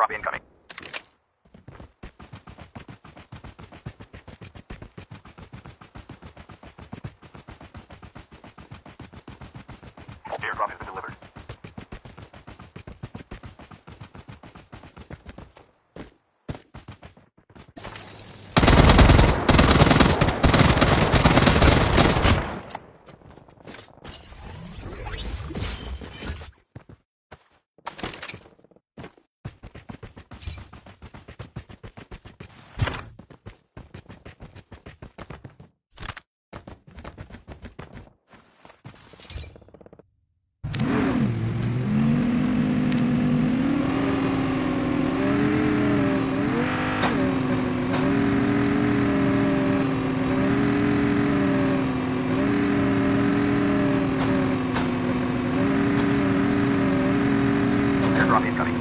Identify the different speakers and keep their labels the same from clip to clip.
Speaker 1: Airdrop incoming. Airdrop has been delivered. Airdrop incoming.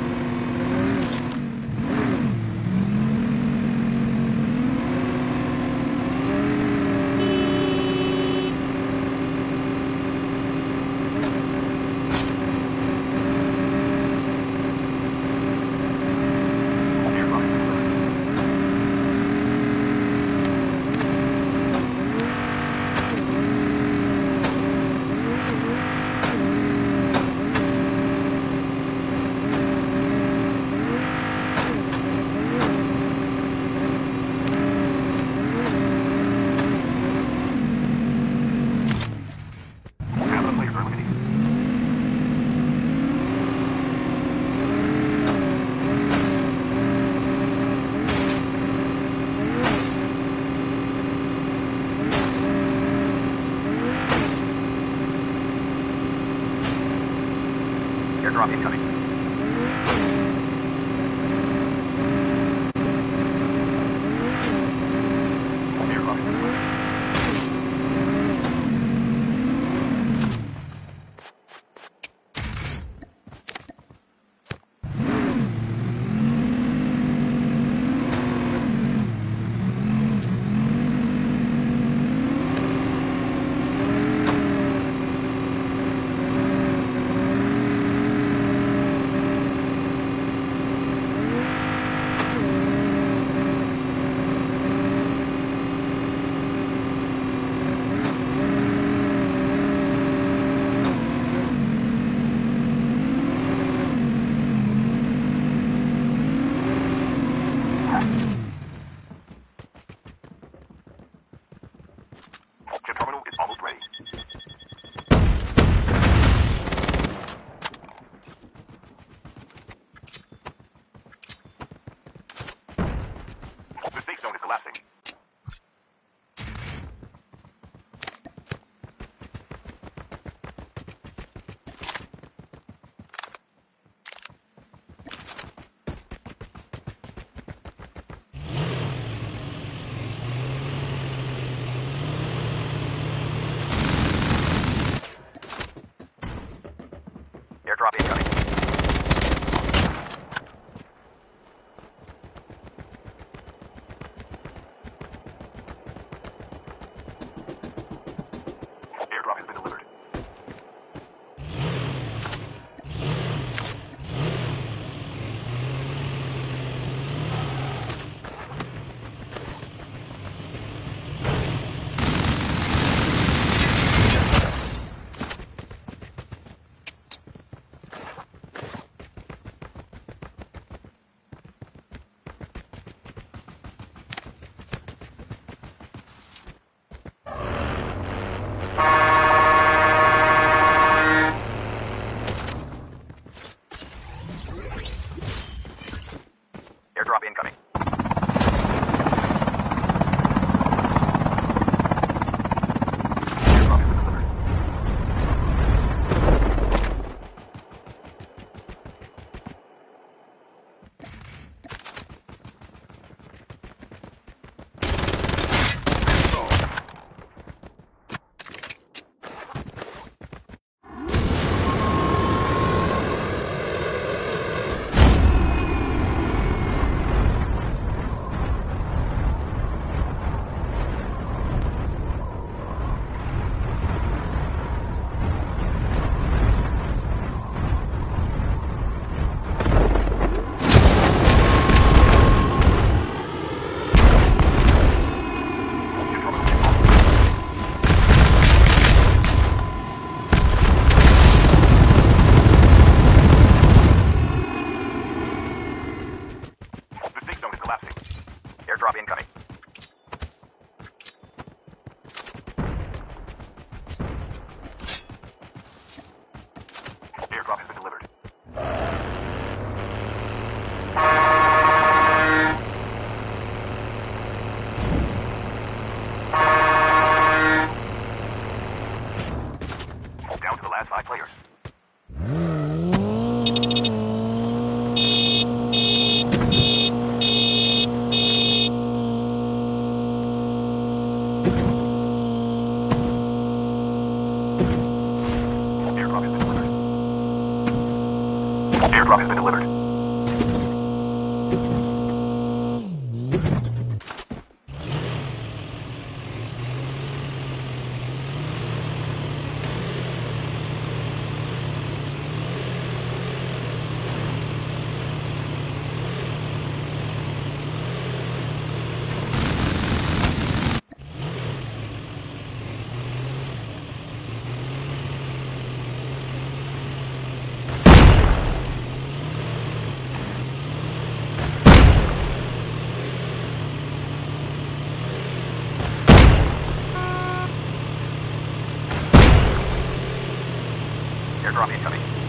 Speaker 1: Airdrop has been delivered. Half of the players are eliminated. Airdrop incoming. Airdrop has been delivered. Chip Airdrop incoming. to the last five players. Airdrop has been delivered. Has been delivered. Airdrop incoming.